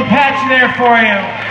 little patch there for you.